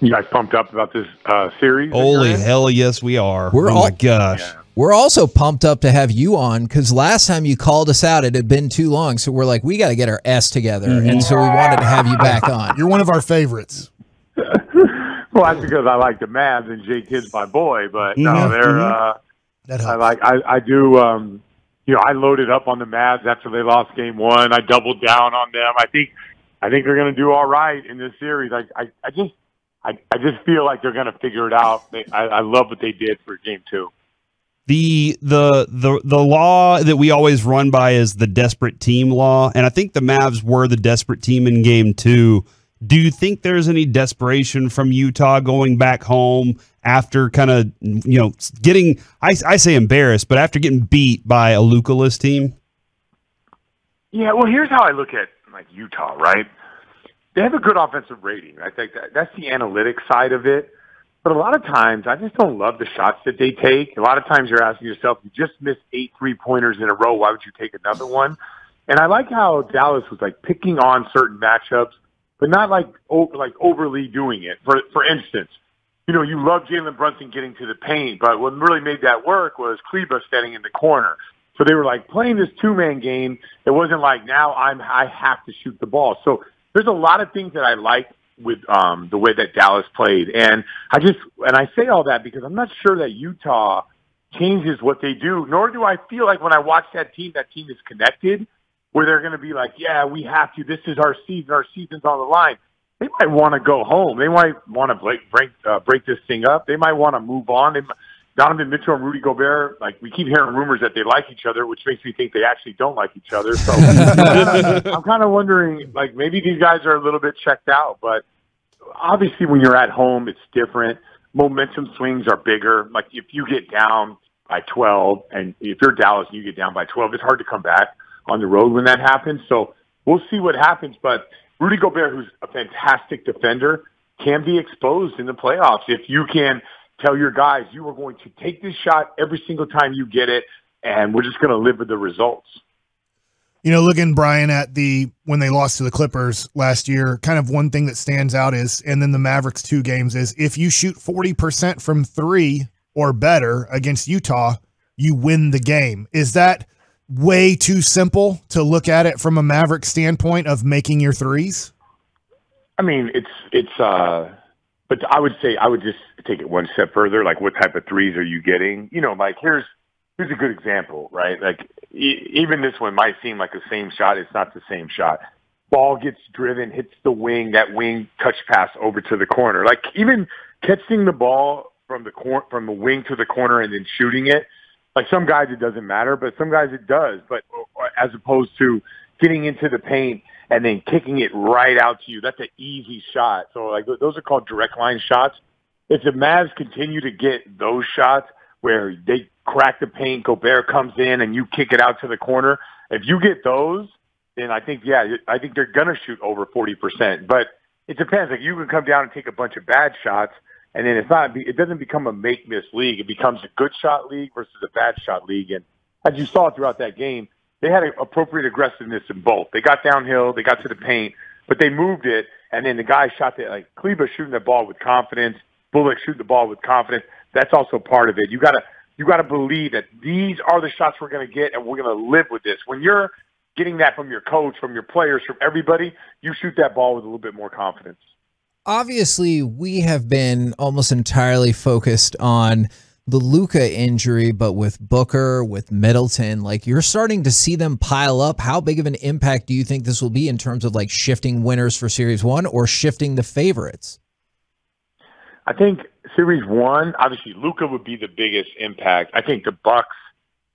You guys pumped up about this uh, series? Holy hell, yes, we are. We're oh all- my gosh. Yeah. We're also pumped up to have you on because last time you called us out, it had been too long. So we're like, we got to get our S together. And so we wanted to have you back on. You're one of our favorites. Well, that's because I like the Mavs and Jay Kidd's my boy, but no, Mhm, they're. mhm. Uh, That I like. I, I do. Um, you know, I loaded up on the Mavs after they lost Game One. I doubled down on them. I think. I think they're going to do all right in this series. I. I, I just. I, I just feel like they're going to figure it out. They, I, I love what they did for Game Two. the the the the law that we always run by is the desperate team law, and I think the Mavs were the desperate team in Game Two. Do you think there's any desperation from Utah going back home after kind of you know getting I, I say embarrassed, but after getting beat by a Lukaless team? Yeah, well, here's how I look at like Utah. Right, they have a good offensive rating. I think that that's the analytic side of it. But a lot of times, I just don't love the shots that they take. A lot of times, you're asking yourself, "You just missed eight three pointers in a row. Why would you take another one?" And I like how Dallas was like picking on certain matchups, but not like o- like overly doing it. For for instance, you know, you love Jalen Brunson getting to the paint, but what really made that work was Kleber standing in the corner. So they were like playing this two man game. It wasn't like now I'm I have to shoot the ball. So there's a lot of things that I like with um the way that Dallas played. And I just and I say all that because I'm not sure that Utah changes what they do, nor do I feel like when I watch that team, that team is connected where they're going to be like, yeah, we have to. This is our season. Our season's on the line. They might want to go home. They might want to break break, uh, break this thing up. They might want to move on. They, might- Donovan Mitchell and Rudy Gobert, like we keep hearing rumors that they like each other, which makes me think they actually don't like each other. So I'm kind of wondering, like maybe these guys are a little bit checked out. But obviously, when you're at home, it's different. Momentum swings are bigger. Like if you get down by 12, and if you're Dallas and you get down by 12, it's hard to come back on the road when that happens. So we'll see what happens. But Rudy Gobert, who's a fantastic defender, can be exposed in the playoffs if you can tell your guys you are going to take this shot every single time you get it, and we're just going to live with the results. You know, looking Brian at the when they lost to the Clippers last year, kind of one thing that stands out is, and then the Mavericks two games is if you shoot forty percent from three or better against Utah, you win the game. Is that way too simple to look at it from a Maverick standpoint of making your threes? I mean, it's it's. uh But I would say I would just take it one step further. Like, what type of threes are you getting? You know, like here's here's a good example, right? Like, e- even this one might seem like the same shot. It's not the same shot. Ball gets driven, hits the wing. That wing touch pass over to the corner. Like even catching the ball from the cor- from the wing to the corner and then shooting it. Like some guys it doesn't matter, but some guys it does. But uh, as opposed to getting into the paint and then kicking it right out to you, that's an easy shot. So like those are called direct line shots. If the Mavs continue to get those shots where they crack the paint, Gobert comes in and you kick it out to the corner, if you get those, then I think yeah, I think they're gonna shoot over forty percent. But it depends. Like you can come down and take a bunch of bad shots, and then it's not. It doesn't become a make miss league. It becomes a good shot league versus a bad shot league. And as you saw throughout that game, they had appropriate aggressiveness in both. They got downhill, they got to the paint, but they moved it, and then the guy shot that like Kleber shooting the ball with confidence, Bullock shooting the ball with confidence. That's also part of it. You gotta you gotta believe that these are the shots we're gonna get, and we're gonna live with this. When you're getting that from your coach, from your players, from everybody, you shoot that ball with a little bit more confidence. Obviously, we have been almost entirely focused on the Luka injury, but with Booker, with Middleton, like you're starting to see them pile up. How big of an impact do you think this will be in terms of like shifting winners for series one or shifting the favorites? I think series one, obviously Luka would be the biggest impact. I think the Bucks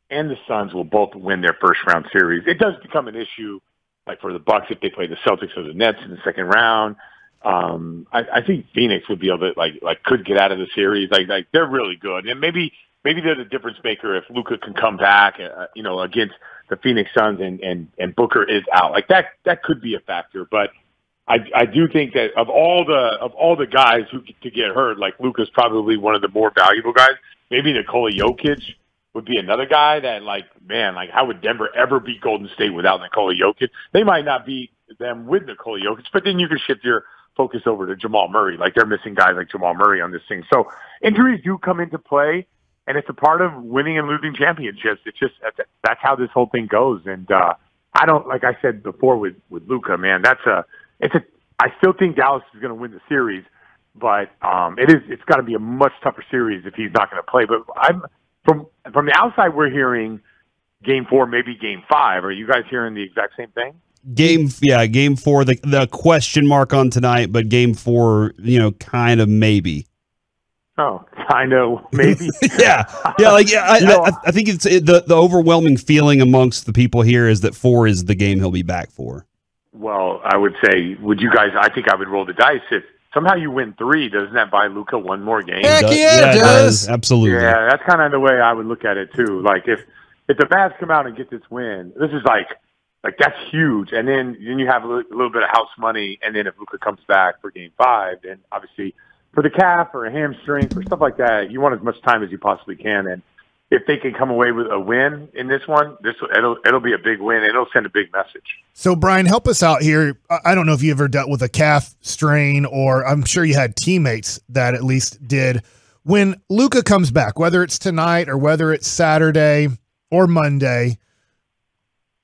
and the Suns will both win their first round series. It does become an issue, like for the Bucks if they play the Celtics or the Nets in the second round. Um, I, I think Phoenix would be able to like like could get out of the series. Like like they're really good, and maybe maybe they're the difference maker if Luka can come back. Uh, you know, against the Phoenix Suns and and and Booker is out. Like that that could be a factor, but. I, I do think that of all the of all the guys who to get hurt, like Luka's probably one of the more valuable guys. Maybe Nikola Jokic would be another guy that, like, man, like how would Denver ever beat Golden State without Nikola Jokic? They might not beat them with Nikola Jokic, but then you can shift your focus over to Jamal Murray. Like they're missing guys like Jamal Murray on this thing. So injuries do come into play, and it's a part of winning and losing championships. It's just that's how this whole thing goes. And uh, I don't like I said before with with Luka, man. That's a it's a. I still think Dallas is going to win the series, but um, it is it's got to be a much tougher series if he's not going to play. But I'm from from the outside, we're hearing game four, maybe game five. Are you guys hearing the exact same thing? Game, yeah, game four. The the question mark on tonight, but game four, you know, kind of maybe. Oh, I know, maybe. yeah, yeah, like yeah. I, know, I, I, think it's it, the the overwhelming feeling amongst the people here is that four is the game he'll be back for. Well, I would say, would you guys? I think I would roll the dice if somehow you win three. Doesn't that buy Luka one more game? Heck yeah, yeah it does. does. Absolutely. Yeah, that's kind of the way I would look at it too. Like if if the Mavs come out and get this win, this is like like that's huge. And then then you have a little, a little bit of house money, and then if Luka comes back for Game Five, then obviously for the calf or a hamstring or stuff like that, you want as much time as you possibly can. And if they can come away with a win in this one, this it'll it'll be a big win. It'll send a big message. So Brian, help us out here. I don't know if you ever dealt with a calf strain, or I'm sure you had teammates that at least did. When Luka comes back, whether it's tonight or whether it's Saturday, or Monday.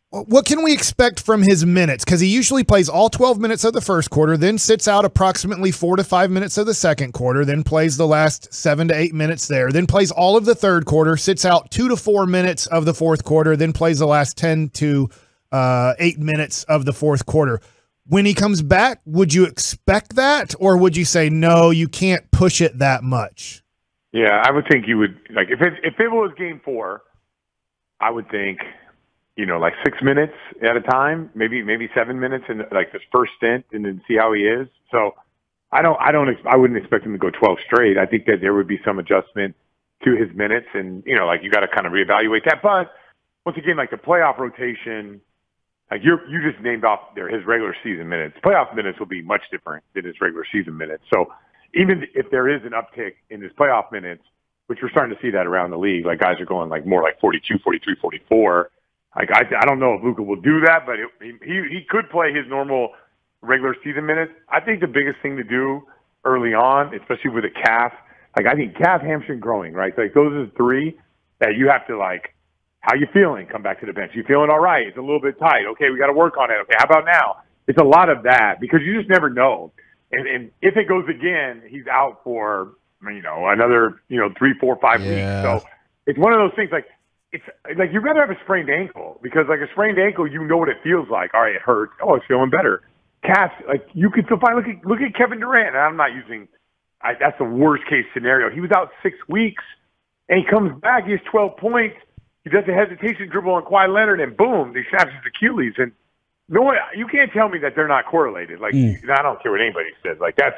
What can we expect from his minutes? Because he usually plays all 12 minutes of the first quarter, then sits out approximately four to five minutes of the second quarter, then plays the last seven to eight minutes there, then plays all of the third quarter, sits out two to four minutes of the fourth quarter, then plays the last 10 to uh, eight minutes of the fourth quarter. When he comes back, would you expect that, or would you say, no, you can't push it that much? Yeah, I would think you would. Like, if it, if it was game four, I would think, you know, like six minutes at a time, maybe maybe seven minutes in like this first stint, and then see how he is. So I don't I don't I wouldn't expect him to go 12 straight. I think that there would be some adjustment to his minutes, and you know, like you got to kind of reevaluate that. But once again, like the playoff rotation, like you you just named off there his regular season minutes. Playoff minutes will be much different than his regular season minutes. So even if there is an uptick in his playoff minutes, which we're starting to see that around the league. Like guys are going like more like 42, 43, 44. Like I, I don't know if Luka will do that, but it, he he could play his normal regular season minutes. I think the biggest thing to do early on, especially with a calf, like I think calf hamstring groin, right? Like those are the three that you have to like. How you feeling? Come back to the bench. You feeling all right? It's a little bit tight. Okay, we got to work on it. Okay, how about now? It's a lot of that because you just never know. And, and if it goes again, he's out for you know, another, you know, three, four, five yeah. weeks. So it's one of those things like it's like you've got to have a sprained ankle because like a sprained ankle, you know what it feels like. All right, it hurts. Oh, it's feeling better. Cats, like you can still find. Look at look at Kevin Durant. And I'm not using. I, that's the worst case scenario. He was out six weeks, and he comes back. He has 12 points. He does a hesitation dribble on Kawhi Leonard, and boom, he snaps his Achilles. And no one, you can't tell me that they're not correlated. Like mm. I don't care what anybody says. Like that's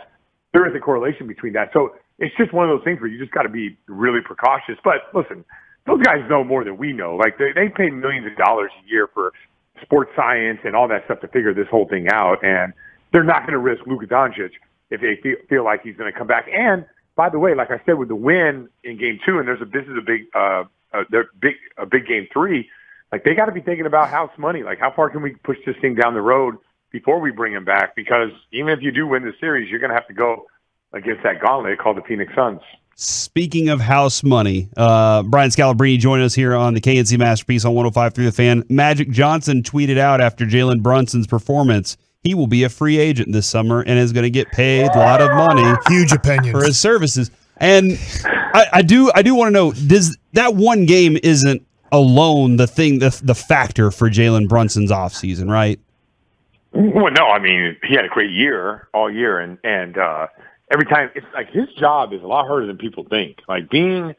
there is a correlation between that. So it's just one of those things where you just got to be really precautious. But listen, those guys know more than we know. Like they, they pay millions of dollars a year for sports science and all that stuff to figure this whole thing out, and they're not going to risk Luka Doncic if they feel, feel like he's going to come back. And by the way, like I said, with the win in Game Two, and there's a this is a big uh, uh big a big Game Three. Like they got to be thinking about house money. Like how far can we push this thing down the road before we bring him back? Because even if you do win the series, you're going to have to go against that gauntlet called the Phoenix Suns. Speaking of house money, uh, Brian Scalabrine joined us here on the K&C Masterpiece on 105 through the fan. Magic Johnson tweeted out after Jalen Brunson's performance, he will be a free agent this summer and is going to get paid a lot of money. Huge opinion for his services. And I, I do, I do want to know: does that one game isn't alone the thing, the the factor for Jalen Brunson's offseason, right? Well, no, I mean he had a great year all year, and and uh, every time it's like his job is a lot harder than people think. Like being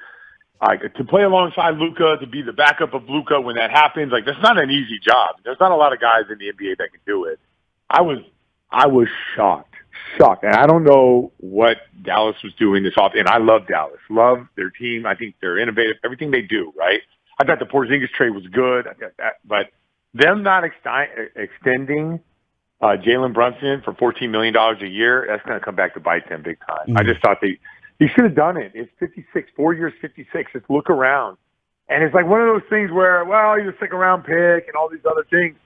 like to play alongside Luka, to be the backup of Luka when that happens, like that's not an easy job. There's not a lot of guys in the NBA that can do it. I was I was shocked, shocked, and I don't know what Dallas was doing this off. And I love Dallas, love their team. I think they're innovative, everything they do. Right? I thought the Porzingis trade was good, I got that, but them not ex- extending uh, Jalen Brunson for $14 million a year, that's going to come back to bite them big time. Mm-hmm. I just thought they, he should have done it. It's 56, four years, 56. Just look around. And it's like one of those things where, well, he's a second round pick and all these other things.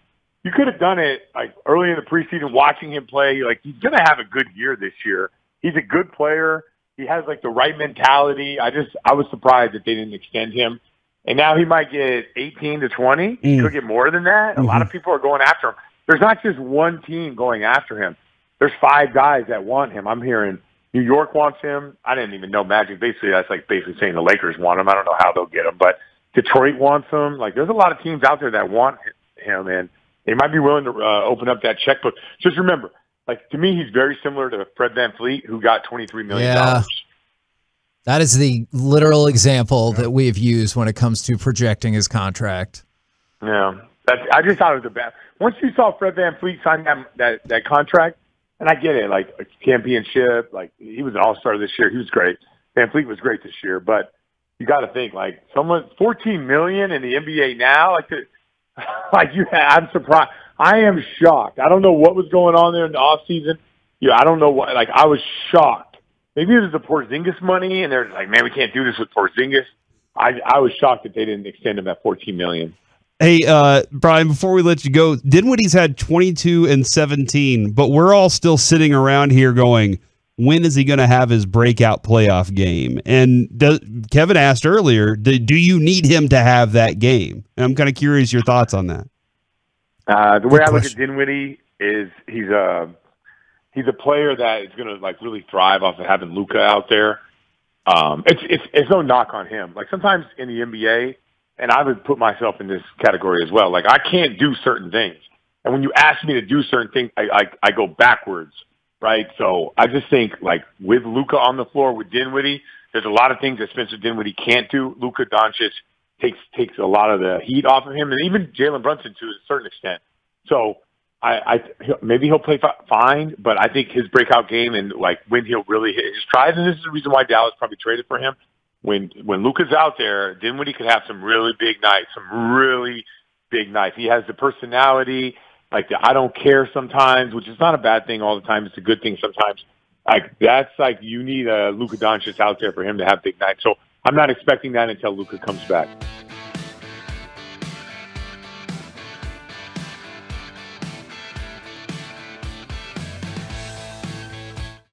you could have done it like early in the preseason, watching him play. Like he's going to have a good year this year. He's a good player. He has like the right mentality. I just I was surprised that they didn't extend him. And now he might get 18 to 20. He Mm. could get more than that. A lot of people are going after him. There's not just one team going after him. There's five guys that want him. I'm hearing New York wants him. I didn't even know Magic. Basically, that's like basically saying the Lakers want him. I don't know how they'll get him, but Detroit wants him. Like, there's a lot of teams out there that want him, and they might be willing to uh, open up that checkbook. Just remember, like to me, he's very similar to Fred VanVleet, who got 23 million dollars. Yeah. That is the literal example that we have used when it comes to projecting his contract. Yeah, that's. I just thought it was a bad. Once you saw Fred VanVleet sign that that that contract, and I get it, like a championship, like he was an All Star this year. He was great. Van Fleet was great this year, but you got to think like someone 14 million in the NBA now, like like you. I'm surprised. I am shocked. I don't know what was going on there in the off season. Yeah, I don't know what. Like I was shocked. Maybe it was the Porzingis money, and they're like, man, we can't do this with Porzingis. I I was shocked that they didn't extend him at 14 million. Hey, uh, Brian, before we let you go, Dinwiddie's had 22 and 17, but we're all still sitting around here going, when is he going to have his breakout playoff game? And does, Kevin asked earlier, do, do you need him to have that game? And I'm kind of curious your thoughts on that. Uh, the way I look at. Dinwiddie is he's a he's a player that is going to like really thrive off of having Luka out there. Um, it's it's it's no knock on him. Like sometimes in the NBA, and I would put myself in this category as well. Like I can't do certain things, and when you ask me to do certain things, I I, I go backwards, right? So I just think like with Luka on the floor with Dinwiddie, there's a lot of things that Spencer Dinwiddie can't do. Luka Doncic takes takes a lot of the heat off of him, and even Jalen Brunson to a certain extent. So I, I maybe he'll play fine, but I think his breakout game and like when he'll really hit his stride, and this is the reason why Dallas probably traded for him. When when Luka's out there, Dinwiddie could have some really big nights, some really big nights. He has the personality, like the I don't care sometimes, which is not a bad thing all the time. It's a good thing sometimes. Like that's like you need a Luka Doncic out there for him to have big nights. So I'm not expecting that until Luka comes back.